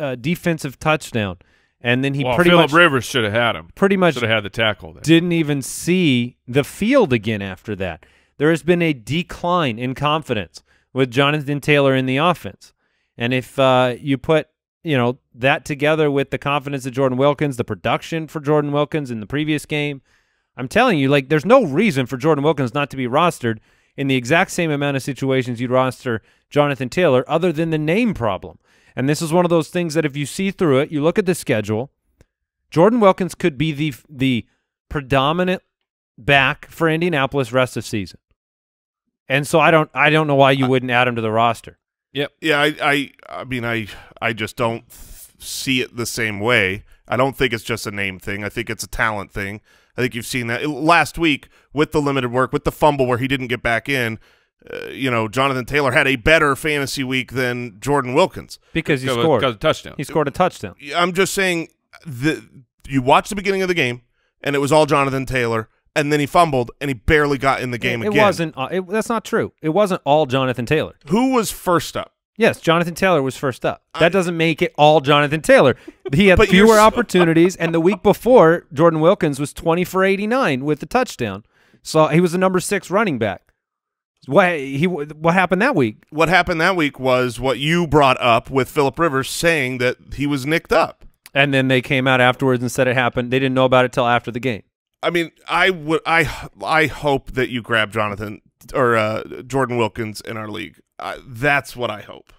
uh, defensive touchdown, and then he well, pretty Philip much Rivers should have had him. pretty much Should have had the tackle there. didn't even see the field again after that. There has been a decline in confidence with Jonathan Taylor in the offense. And if uh, you put, you know, that together with the confidence of Jordan Wilkins, the production for Jordan Wilkins in the previous game, I'm telling you, like, there's no reason for Jordan Wilkins not to be rostered in the exact same amount of situations you'd roster Jonathan Taylor, other than the name problem. And this is one of those things that if you see through it, you look at the schedule, Jordan Wilkins could be the the predominant back for Indianapolis rest of season. And so I don't I don't know why you wouldn't add him to the roster. Yep. Yeah, I, I, I mean, I, I just don't see it the same way. I don't think it's just a name thing. I think it's a talent thing. I think you've seen that last week with the limited work, with the fumble where he didn't get back in. Uh, you know, Jonathan Taylor had a better fantasy week than Jordan Wilkins. Because he Because scored. because of touchdown. He scored a touchdown. I'm just saying the you watched the beginning of the game and it was all Jonathan Taylor, and then he fumbled and he barely got in the game it, again. wasn't uh, it, that's not true. It wasn't all Jonathan Taylor. Who was first up? Yes, Jonathan Taylor was first up. That doesn't make it all Jonathan Taylor. He had <laughs> fewer opportunities, and the week before, Jordan Wilkins was 20 for 89 with the touchdown. So he was the number six running back. What he what happened that week? What happened that week was what you brought up with Philip Rivers saying that he was nicked up. And then they came out afterwards and said it happened. They didn't know about it till after the game. I mean, I would, I, I hope that you grab Jonathan or uh, Jordan Wilkins in our league. Uh, that's what I hope.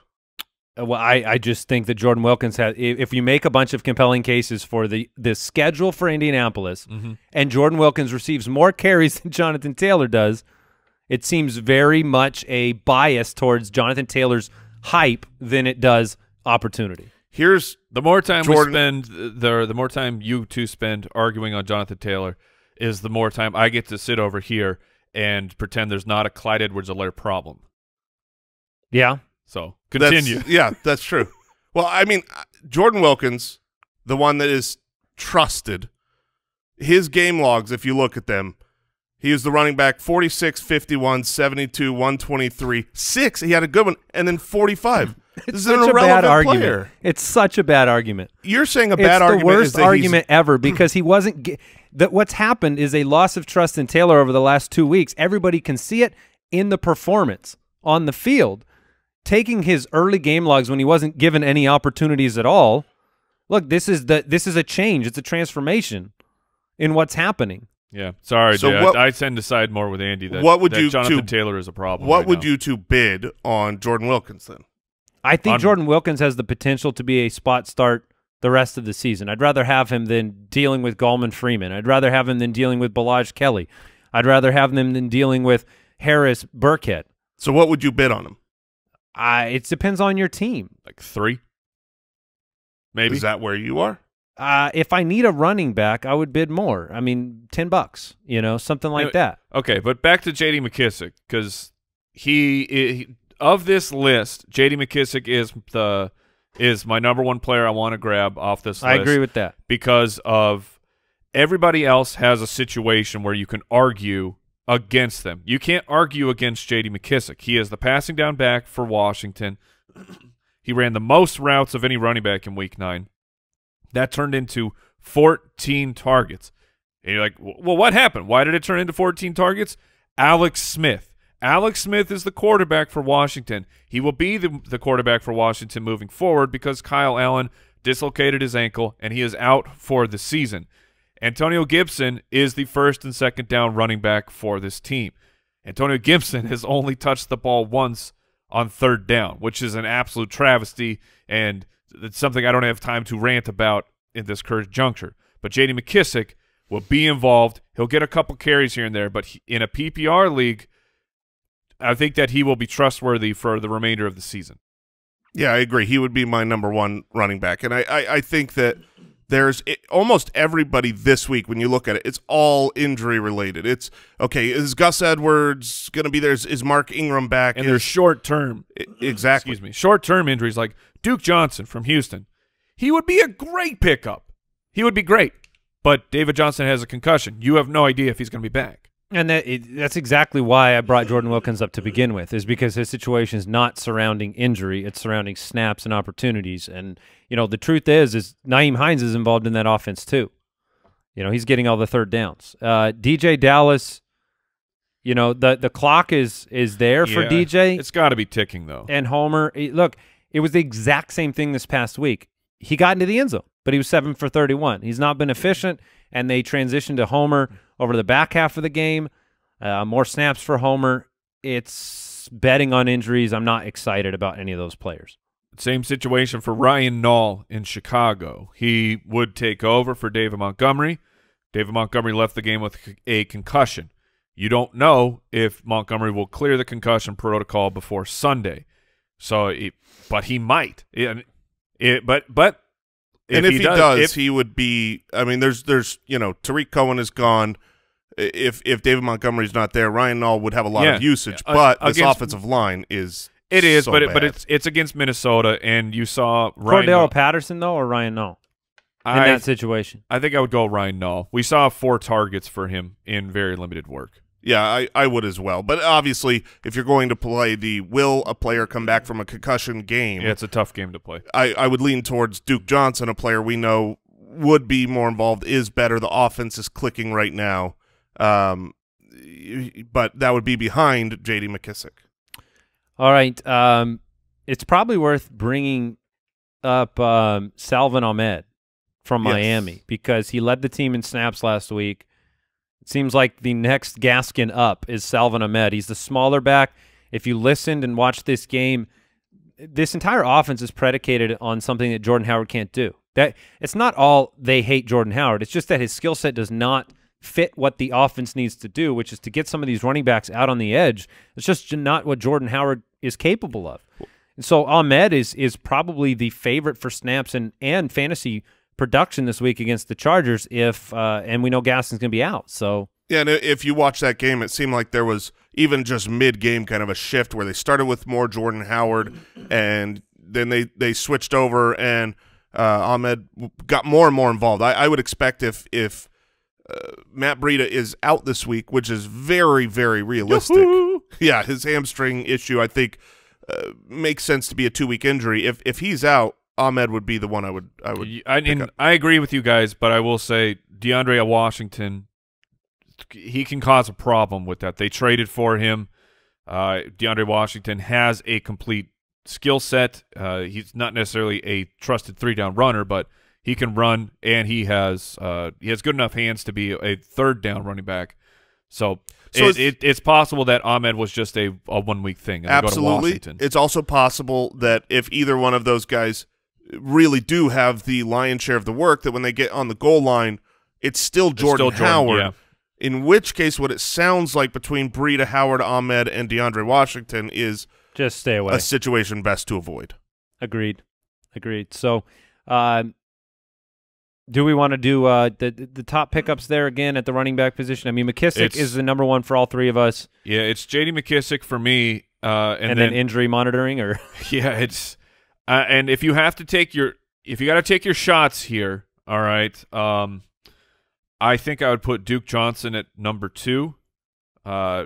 Uh, Well, I, I just think that Jordan Wilkins had. If you make a bunch of compelling cases for the the schedule for Indianapolis, and Jordan Wilkins receives more carries <laughs> than Jonathan Taylor does, it seems very much a bias towards Jonathan Taylor's hype than it does opportunity. Here's The more time Jordan- we spend, the the more time you two spend arguing on Jonathan Taylor, is the more time I get to sit over here and pretend there's not a Clyde Edwards-Helaire problem. Yeah, So that's- continue. yeah, that's true. Well, I mean, uh, Jordan Wilkins, the one that is trusted, his game logs, if you look at them, he was the running back 46, 51, 72, 123, 6. He had a good one, and then 45. <laughs> This is an irrelevant bad argument. player. It's such a bad argument. You're saying a bad the argument is worst argument <clears throat> ever because he wasn't. That what's happened is a loss of trust in Taylor over the last two weeks. Everybody can see it in the performance on the field. Taking his early game logs when he wasn't given any opportunities at all. Look, this is the this is a change. It's a transformation in what's happening. Yeah, sorry, So Jay. I- what- I, tend to side more with Andy. That, What would that you Jonathan two- Taylor is a problem. What right would now. you two bid on Jordan Wilkins then? I think On- Jordan Wilkins has the potential to be a spot start the rest of the season. I'd rather have him than dealing with Gallman Freeman. I'd rather have him than dealing with Ballage Kelley. I'd rather have him than dealing with Harris Burkhead. So what would you bid on him? I, it depends on your team. like three? Maybe. Is that where you are? Uh, if I need a running back, I would bid more. I mean, ten bucks, you know, something like that. Okay, but back to J.D. McKissic because he, he of this list, J.D. McKissic is the is my number one player I want to grab off this I agree with that. because of everybody else has a situation where you can argue against them. You can't argue against J.D. McKissic. He is the passing down back for Washington. <clears throat> he ran the most routes of any running back in Week Nine. That turned into 14 targets. And you're like, well, what happened? Why did it turn into 14 targets? Alex Smith. Alex Smith is the quarterback for Washington. He will be the, the quarterback for Washington moving forward because Kyle Allen dislocated his ankle and he is out for the season. Antonio Gibson is the first and second down running back for this team. Antonio Gibson has only touched the ball once on third down, which is an absolute travesty, and it's something I don't have time to rant about in this current juncture. But J.D. McKissic will be involved. He'll get a couple carries here and there, but he, in a PPR league, I think that he will be trustworthy for the remainder of the season. Yeah, I agree. He would be my number one running back, and I, I, I think that there's it, almost everybody this week. When you look at it, it's all injury related. It's okay. Is Gus Edwards going to be there? Is, is Mark Ingram back? And Is- there's short term, <clears throat> exactly. excuse me, short term injuries like Duke Johnson from Houston. He would be a great pickup. He would be great. But David Johnson has a concussion. You have no idea if he's going to be back. And that it, that's exactly why I brought Jordan Wilkins up to begin with, is because his situation is not surrounding injury; it's surrounding snaps and opportunities. And you know, the truth is, is Nyheim Hines is involved in that offense too. You know, he's getting all the third downs. Uh, DJ Dallas, you know, the the clock is is there for DJ It's got to be ticking though. and Homer. eh, Look, it was the exact same thing this past week. He got into the end zone, but he was seven for thirty-one. He's not been efficient, and they transitioned to Homer over the back half of the game. Uh, more snaps for Homer. It's betting on injuries. I'm not excited about any of those players. Same situation for Ryan Nall in Chicago. He would take over for David Montgomery. David Montgomery left the game with a concussion. You don't know if Montgomery will clear the concussion protocol before Sunday. So, it, but he might. It, it, but but and if he, does, if- he would be. I mean, there's there's you know Tarik Cohen is gone. I- If if David Montgomery's not there, Ryan Nall would have a lot Yeah. of usage. Uh, But this against- offensive line is it is, so but it, but it's it's against Minnesota, and you saw Ryan. Cordell Nall- Patterson though, or Ryan Nall in I, that situation. I think I would go Ryan Nall. We saw four targets for him in very limited work. Yeah, I, I would as well. But obviously, if you're going to play the will a player come back from a concussion game, Yeah, it's a tough game to play. I, I would lean towards Duke Johnson, a player we know would be more involved, is better. The offense is clicking right now. Um, but that would be behind J.D. McKissic. All right. Um, it's probably worth bringing up um, Salvon Ahmed from Yes. Miami because he led the team in snaps last week. It seems like the next Gaskin up is Salvon Ahmed. He's the smaller back. If you listened and watched this game, this entire offense is predicated on something that Jordan Howard can't do. That it's not all they hate Jordan Howard. It's just that his skill set does not fit what the offense needs to do, which is to get some of these running backs out on the edge. It's just not what Jordan Howard is capable of. And so Ahmed is is probably the favorite for snaps and and fantasy production this week against the Chargers. If uh, and we know Gaskin's going to be out, so Yeah, and if you watch that game, it seemed like there was even just mid-game kind of a shift where they started with more Jordan Howard, and then they they switched over, and uh, Ahmed got more and more involved. I, I would expect if if Matt Breida is out this week, which is very very realistic. Yeah, his hamstring issue, I think, uh, makes sense to be a two-week injury. If if he's out, Ahmed would be the one I would I would. I, and I agree with you guys, but I will say DeAndre Washington, he can cause a problem with that. They traded for him. Uh, DeAndre Washington has a complete skill set. Uh, he's not necessarily a trusted three down runner, but He can run, and he has uh, he has good enough hands to be a third down running back. So, So it, it's- it, it's possible that Ahmed was just a, a one week thing. And they go to Absolutely. It's also possible that if either one of those guys really do have the lion's share of the work, that when they get on the goal line, it's still It's Jordan, still Jordan, Howard. yeah. In which case, what it sounds like between Breida Howard, Ahmed, and DeAndre Washington is Just stay away. a situation best to avoid. Agreed. Agreed. So, um, do we want to do uh, the the top pickups there again at the running back position? I mean, McKissic It's- is the number one for all three of us, Yeah, it's J.D. McKissic for me, uh, and, and, then, injury monitoring. Or <laughs> Yeah, it's uh, and if you have to take your if you got to take your shots here, all right. Um, I think I would put Duke Johnson at number two. Uh,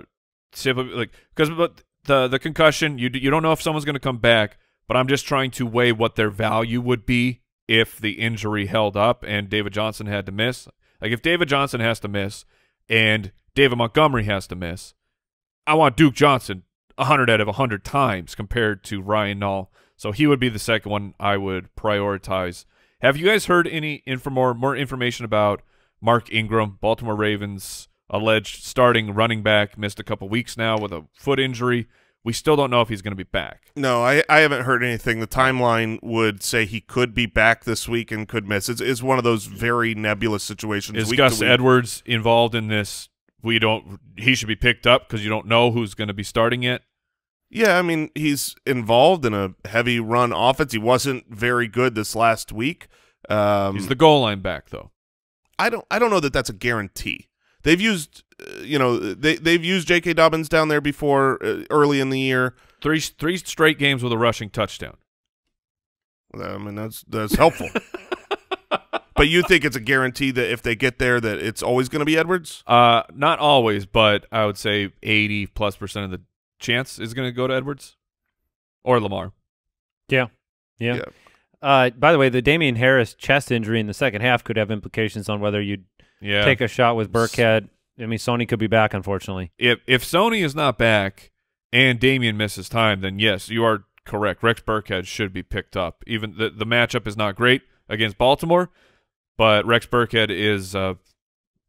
simply like because but the the concussion, you you don't know if someone's going to come back, but I'm just trying to weigh what their value would be if the injury held up and David Johnson had to miss. Like if David Johnson has to miss and David Montgomery has to miss, I want Duke Johnson 100 out of 100 times compared to Ryan Nall. So he would be the second one I would prioritize. Have you guys heard any info more, more information about Mark Ingram, Baltimore Ravens alleged starting running back, missed a couple weeks now with a foot injury. We still don't know if he's going to be back. No, I, I haven't heard anything. The timeline would say he could be back this week and could miss. It's, it's one of those very nebulous situations. Is Gus. Edwards involved in this? We don't. He should be picked up because you don't know who's going to be starting it. Yeah, I mean he's involved in a heavy run offense. He wasn't very good this last week. Um, He's the goal line back though. I don't I don't know that that's a guarantee. They've used you know they they've used J.K. Dobbins down there before uh, early in the year. Three three straight games with a rushing touchdown. I mean that's that's helpful. <laughs> but you think it's a guarantee that if they get there that it's always going to be Edwards? Uh, not always, but I would say eighty plus percent of the chance is going to go to Edwards or Lamar. yeah, yeah. Yeah. Uh, by the way, the Damien Harris chest injury in the second half could have implications on whether you'd Yeah. take a shot with Burkhead. I mean, Sony could be back, unfortunately. if if Sony is not back and Damien misses time, then yes, you are correct. Rex Burkhead should be picked up. Even the the matchup is not great against Baltimore, but Rex Burkhead is uh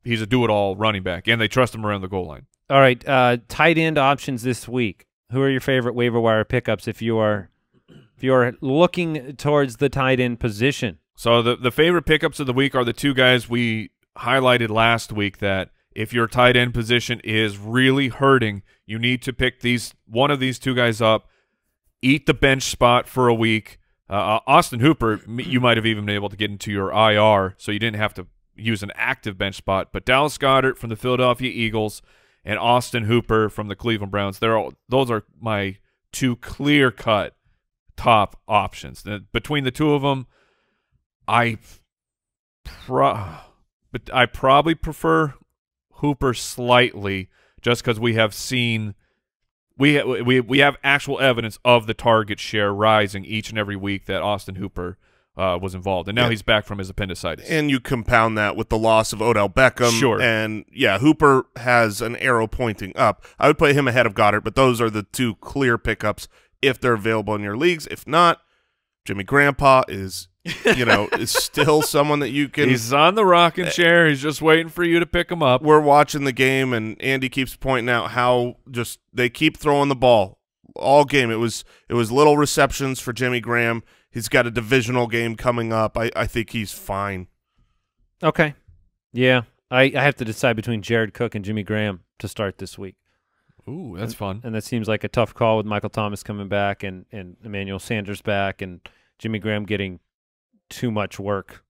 he's a do it all running back, and they trust him around the goal line. All right, uh, tight end options this week. Who are your favorite waiver wire pickups if you are if you are looking towards the tight end position? So the the favorite pickups of the week are the two guys we highlighted last week that if your tight end position is really hurting, you need to pick these one of these two guys up, eat the bench spot for a week. Uh, uh, Austin Hooper, you might have even been able to get into your IR, so you didn't have to use an active bench spot. But Dallas Goedert from the Philadelphia Eagles and Austin Hooper from the Cleveland Browns, they're all, those are my two clear cut top options. Between the two of them, I pro but I probably prefer Hooper slightly just because we have seen we ha- we we have actual evidence of the target share rising each and every week that Austin Hooper uh, was involved, and now Yeah. he's back from his appendicitis. And you compound that with the loss of Odell Beckham. Sure. And yeah, Hooper has an arrow pointing up. I would put him ahead of Goedert, but those are the two clear pickups if they're available in your leagues. If not, Jimmy Grandpa is, you know, <laughs> is still someone that you can. he's on the rocking eh. chair. He's just waiting for you to pick him up. we're watching the game, and Andy keeps pointing out how just they keep throwing the ball all game. It was it was little receptions for Jimmy Graham. He's got a divisional game coming up. I, I think he's fine. Okay, yeah, I, I have to decide between Jared Cook and Jimmy Graham to start this week, Ooh, that's fun. and that seems like a tough call with Michael Thomas coming back and and Emmanuel Sanders back and Jimmy Graham getting too much work.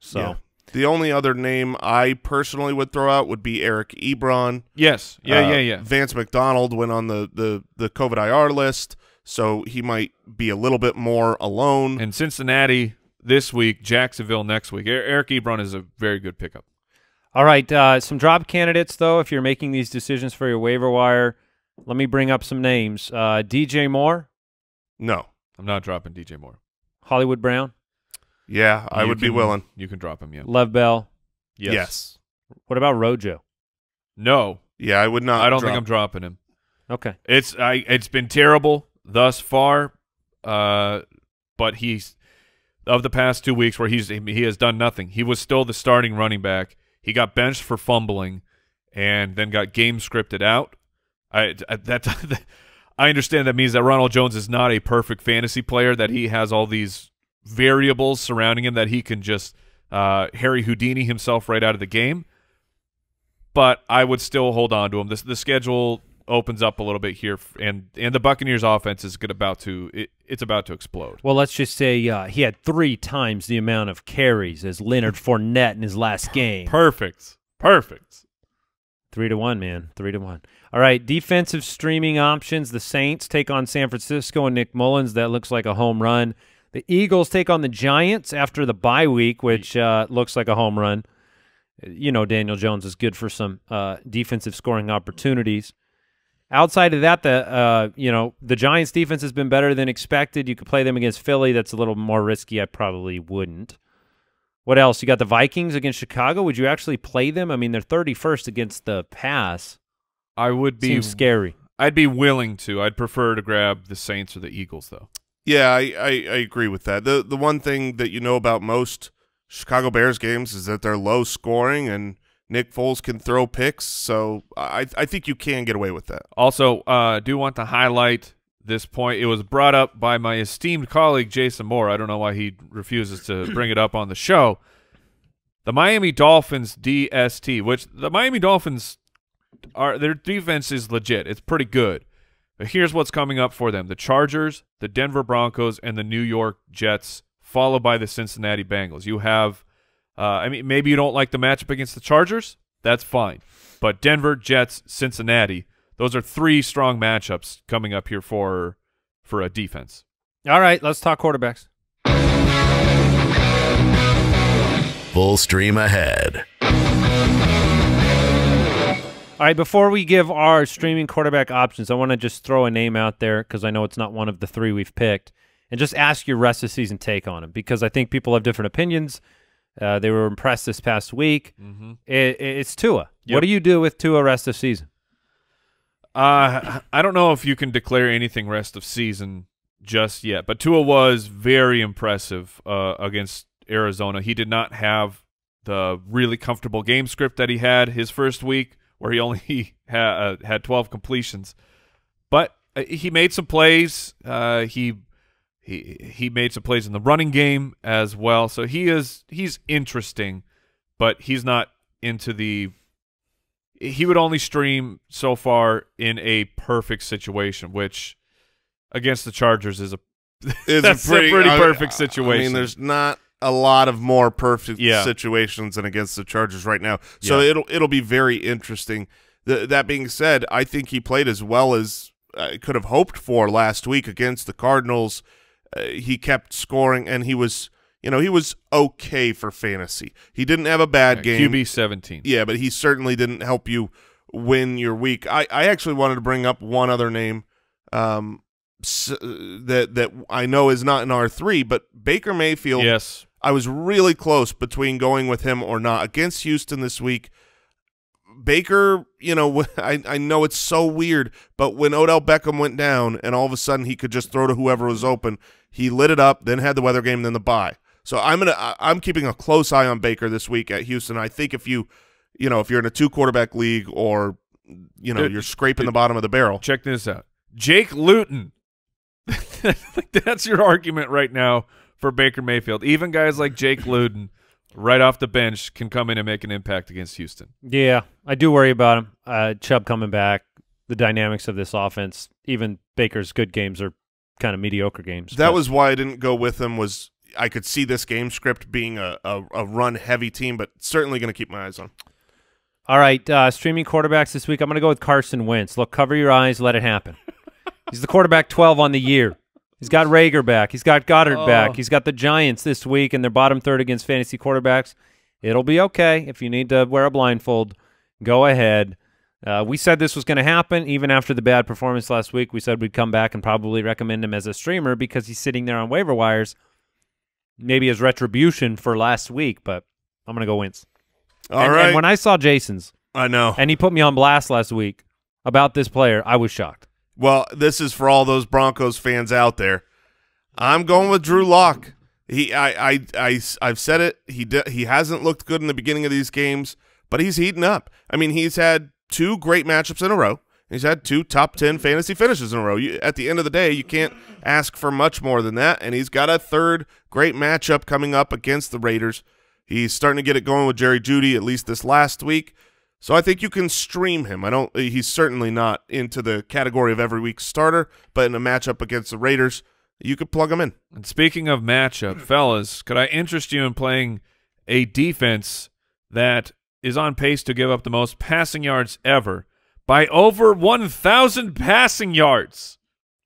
So Yeah. The only other name I personally would throw out would be Eric Ebron. Yes, yeah, Uh, yeah, yeah. Vance McDonald went on the, the, the COVID IR list, so he might be a little bit more alone. And Cincinnati this week, Jacksonville next week. Er- Eric Ebron is a very good pickup. All right, uh, some drop candidates though. If you're making these decisions for your waiver wire, let me bring up some names. Uh, DJ Moore, no. I'm not dropping DJ Moore. Hollywood Brown, Yeah, I You would be willing. You can drop him, yeah. Lev Bell. Yes. yes. What about Rojo? No, Yeah, I would not. I don't drop- think I'm dropping him. Okay, It's I. It's been terrible thus far, uh, but he's of the past two weeks where he's he has done nothing. He was still the starting running back. He got benched for fumbling, and then got game scripted out. I, I that <laughs> I understand that means that Ronald Jones is not a perfect fantasy player. That he has all these variables surrounding him that he can just uh, Harry Houdini himself right out of the game. But I would still hold on to him. This the schedule opens up a little bit here, and and the Buccaneers offense is good about to it, it's about to explode. Well, let's just say uh, he had three times the amount of carries as Leonard Fournette in his last game. Perfect, perfect. Three to one, man. Three to one. All right, defensive streaming options. The Saints take on San Francisco and Nick Mullens. That looks like a home run. The Eagles take on the Giants after the bye week, which uh, looks like a home run. You know, Daniel Jones is good for some uh, defensive scoring opportunities. Outside of that, the uh, you know the Giants' defense has been better than expected. You could play them against Philly. That's a little more risky. I probably wouldn't. What else? You got the Vikings against Chicago. Would you actually play them? I mean, they're 31st against the pass. I would be Seems scary. I'd be willing to. I'd prefer to grab the Saints or the Eagles, though. Yeah, I, I, I agree with that. The the one thing that you know about most Chicago Bears games is that they're low scoring and Nick Foles can throw picks, so I I think you can get away with that. Also, uh, do want to highlight this point. It was brought up by my esteemed colleague Jason Moore. I don't know why he refuses to <clears throat> bring it up on the show. The Miami Dolphins DST, which the Miami Dolphins are their defense is legit. It's pretty good. But here's what's coming up for them: the Chargers, the Denver Broncos, and the New York Jets, followed by the Cincinnati Bengals. You have, uh, I mean, maybe you don't like the matchup against the Chargers. That's fine. But Denver, Jets, Cincinnati, those are three strong matchups coming up here for for a defense. All right, let's talk quarterbacks. Full stream ahead. All right, before we give our streaming quarterback options, I want to just throw a name out there because I know it's not one of the three we've picked, and just ask your rest of season take on him because I think people have different opinions. Uh, they were impressed this past week. Mm-hmm. It, it's Tua. Yep. What do you do with Tua rest of season? Uh, I don't know if you can declare anything rest of season just yet, but Tua was very impressive uh, against Arizona. He did not have the really comfortable game script that he had his first week, where he only <laughs> ha uh, had 12 completions, but uh, he made some plays. Uh, he he he made some plays in the running game as well. So he is he's interesting, but he's not into the he would only stream so far in a perfect situation, which against the Chargers is a <laughs> It's That's a pretty perfect I situation. mean, there's not a lot of more perfect Yeah. situations than against the Chargers right now. So Yeah. it'll it'll be very interesting. Th that being said, I think he played as well as I could have hoped for last week against the Cardinals. Uh, he kept scoring, and he was, you know, he was okay for fantasy. He didn't have a bad game. QB seventeen. Yeah, but he certainly didn't help you win your week. I, I actually wanted to bring up one other name um, that that I know is not in R three, but Baker Mayfield. Yes, I was really close between going with him or not against Houston this week. Baker, you know, <laughs> I, I know it's so weird, but when Odell Beckham went down and all of a sudden he could just throw to whoever was open, he lit it up, then had the weather game, then the bye. So I'm gonna I'm keeping a close eye on Baker this week at Houston. I think if you, you know, if you're in a two quarterback league or, you know, Dude, you're scraping dude. the bottom of the barrel. check this out. Jake Luton. <laughs> That's your argument right now for Baker Mayfield. Even guys like Jake Luton, right off the bench, can come in and make an impact against Houston. Yeah, I do worry about him. Uh, Chubb coming back, the dynamics of this offense. Even Baker's good games are kind of mediocre games. That but- was why I didn't go with him. Was I could see this game script being a, a, a run heavy team, but certainly going to keep my eyes on. all right. Uh, streaming quarterbacks this week. I'm going to go with Carson Wentz. Look, cover your eyes, let it happen. <laughs> He's the quarterback 12 on the year. He's got Reagor back. He's got Goedert Oh. back. He's got the Giants this week, and they're bottom third against fantasy quarterbacks. It'll be okay if you need to wear a blindfold. Go ahead. Uh, we said this was going to happen even after the bad performance last week. We said we'd come back and probably recommend him as a streamer because he's sitting there on waiver wires, maybe as retribution for last week. But I'm going to go Wentz. All and, right, and when I saw Jason's I know. and he put me on blast last week about this player, I was shocked. Well, this is for all those Broncos fans out there. I'm going with Drew Lock. He, I, I, I, I've said it. He, he hasn't looked good in the beginning of these games, but he's heating up. I mean, he's had two great matchups in a row. He's had two top 10 fantasy finishes in a row. You, at the end of the day, you can't ask for much more than that. And he's got a third great matchup coming up against the Raiders. He's starting to get it going with Jerry Jeudy, at least this last week. So I think you can stream him. I don't. He's certainly not into the category of every week starter, but in a matchup against the Raiders, you could plug him in. And speaking of matchup, <clears throat> fellas, could I interest you in playing a defense that is on pace to give up the most passing yards ever by over 1,000 passing yards?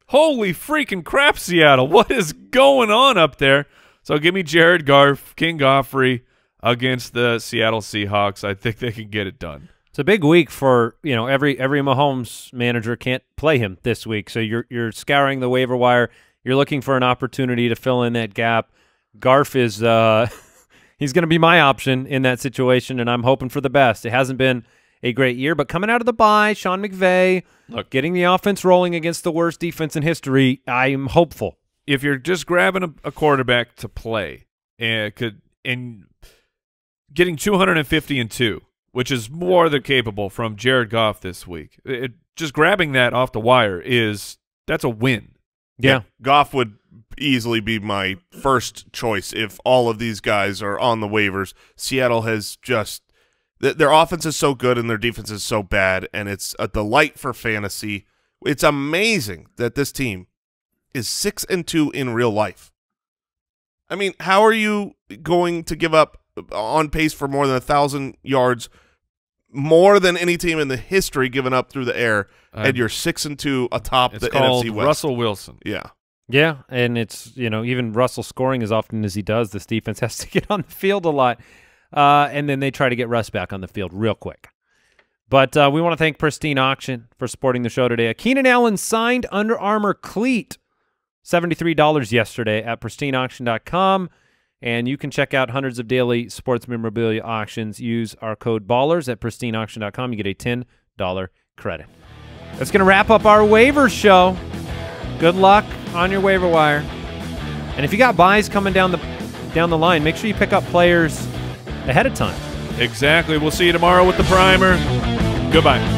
Holy freaking crap, Seattle. <laughs> What is going on up there? So give me Jared Goff, King Goffrey against the Seattle Seahawks. I think they can get it done. It's a big week for you know every every Mahomes manager can't play him this week, so you're you're scouring the waiver wire. You're looking for an opportunity to fill in that gap. Goff is uh, <laughs> he's going to be my option in that situation, and I'm hoping for the best. It hasn't been a great year, but coming out of the bye, Sean McVay, Look. getting the offense rolling against the worst defense in history, I'm hopeful. If you're just grabbing a, a quarterback to play and could and getting 250 and two, which is more than capable from Jared Goff this week, it, just grabbing that off the wire is that's a win. Yeah. Goff would easily be my first choice if all of these guys are on the waivers. Seattle has just th their offense is so good and their defense is so bad, and it's a delight for fantasy. It's amazing that this team is six and two in real life. I mean, how are you going to give up on pace for more than a thousand yards, more than any team in the history given up through the air, Uh, and you're six and two atop the called NFC West? Russell Wilson. Yeah. Yeah, and it's you know even Russell scoring as often as he does, this defense <laughs> has to get on the field a lot, uh, and then they try to get Russ back on the field real quick. But uh, we want to thank Pristine Auction for supporting the show today. A Keenan Allen signed Under Armour cleat, seventy three dollars yesterday at pristineauction.com. And you can check out hundreds of daily sports memorabilia auctions. Use our code BALLERS at pristineauction.com. You get a $10 credit. That's going to wrap up our waiver show. Good luck on your waiver wire. And if you got buys coming down the down the line, make sure you pick up players ahead of time. Exactly. We'll see you tomorrow with the primer. Goodbye.